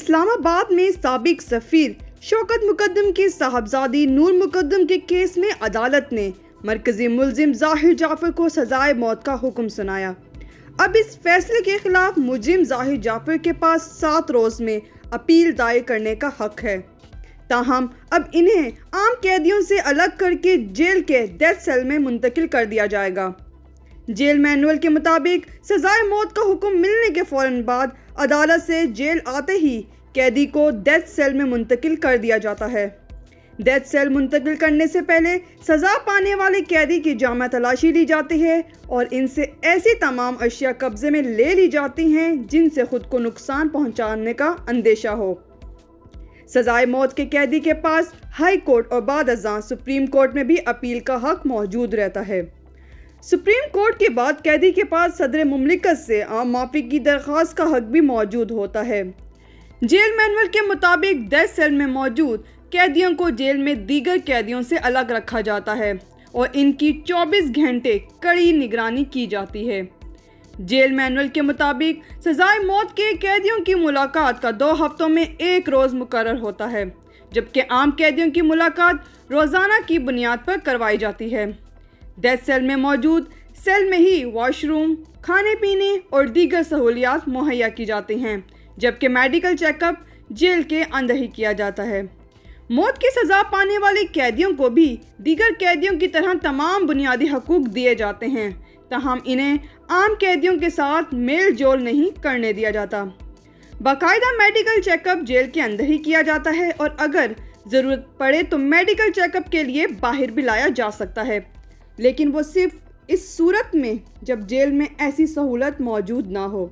इस्लामाबाद में सबक सफ़ीर, शौकत मुकदम की साहबजादी नूर मुकदम के केस में अदालत ने मरकजी मुलजिम ज़ाहिर जाफ़र को सजाए मौत का हुक्म सुनाया। अब इस फैसले के खिलाफ मुजिम ज़ाहिर जाफ़र के पास सात रोज में अपील दायर करने का हक है। ताहम, अब इन्हें आम कैदियों से अलग करके जेल के डेथ सेल में मुंतकिल कर दिया जाएगा। जेल मैनुअल के मुताबिक सजाए मौत का हुक्म मिलने के फ़ौरन बाद अदालत से जेल आते ही कैदी को डेथ सेल में मुंतकिल कर दिया जाता है। डेथ सेल मुंतकिल करने से पहले सज़ा पाने वाले कैदी की जामा तलाशी ली जाती है और इनसे ऐसी तमाम अशिया कब्जे में ले ली जाती हैं जिनसे खुद को नुकसान पहुँचाने का अंदेशा हो। सजाए मौत के कैदी के पास हाई कोर्ट और बाद अजा सुप्रीम कोर्ट में भी अपील का हक मौजूद रहता है। सुप्रीम कोर्ट के बाद कैदी के पास सदर ममलिकत से आम माफ़ी की दरख्वास्त का हक भी मौजूद होता है। जेल मैनुअल के मुताबिक डेथ सेल में मौजूद कैदियों को जेल में दीगर कैदियों से अलग रखा जाता है और इनकी 24 घंटे कड़ी निगरानी की जाती है। जेल मैनुअल के मुताबिक सजाए मौत के कैदियों की मुलाकात का दो हफ्तों में एक रोज़ मुकर होता है, जबकि आम कैदियों की मुलाकात रोज़ाना की बुनियाद पर करवाई जाती है। डेथ सेल में मौजूद सेल में ही वॉशरूम खाने पीने और दीगर सहूलियात मुहैया की जाती हैं, जबकि मेडिकल चेकअप जेल के अंदर ही किया जाता है। मौत की सज़ा पाने वाले कैदियों को भी दीगर कैदियों की तरह तमाम बुनियादी हकूक दिए जाते हैं, तहम इन्हें आम कैदियों के साथ मेल जोल नहीं करने दिया जाता। बाकायदा मेडिकल चेकअप जेल के अंदर ही किया जाता है और अगर ज़रूरत पड़े तो मेडिकल चेकअप के लिए बाहर भी लाया जा सकता है। लेकिन वो सिर्फ़ इस सूरत में, जब जेल में ऐसी सहूलत मौजूद ना हो।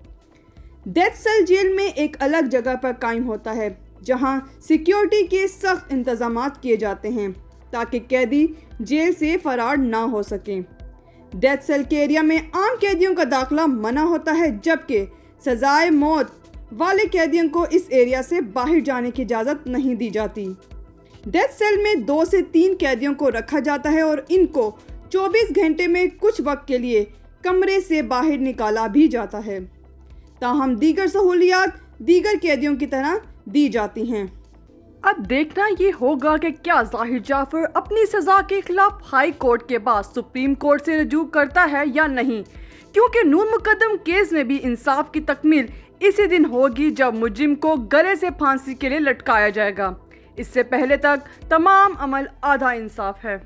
डेथ सेल जेल में एक अलग जगह पर कायम होता है, जहाँ सिक्योरिटी के सख्त इंतज़ाम किए जाते हैं, ताकि कैदी जेल से फरार ना हो सकें। डेथ सेल के एरिया में आम कैदियों का दाखिला मना होता है, जबकि सजाए मौत वाले कैदियों को इस एरिया से बाहर जाने की इजाज़त नहीं दी जाती। डेथ सेल में दो से तीन कैदियों को रखा जाता है और इनको 24 घंटे में कुछ वक्त के लिए कमरे से बाहर निकाला भी जाता है। ताहम दीगर सहूलियात दीगर कैदियों की तरह दी जाती हैं। अब देखना ये होगा कि क्या ज़ाहिर जाफ़र अपनी सज़ा के खिलाफ हाई कोर्ट के बाद सुप्रीम कोर्ट से रजू करता है या नहीं। क्योंकि नूर मुकदम केस में भी इंसाफ की तकमील इसी दिन होगी जब मुजिम को गले से फांसी के लिए लटकाया जाएगा। इससे पहले तक तमाम अमल आधा इंसाफ है।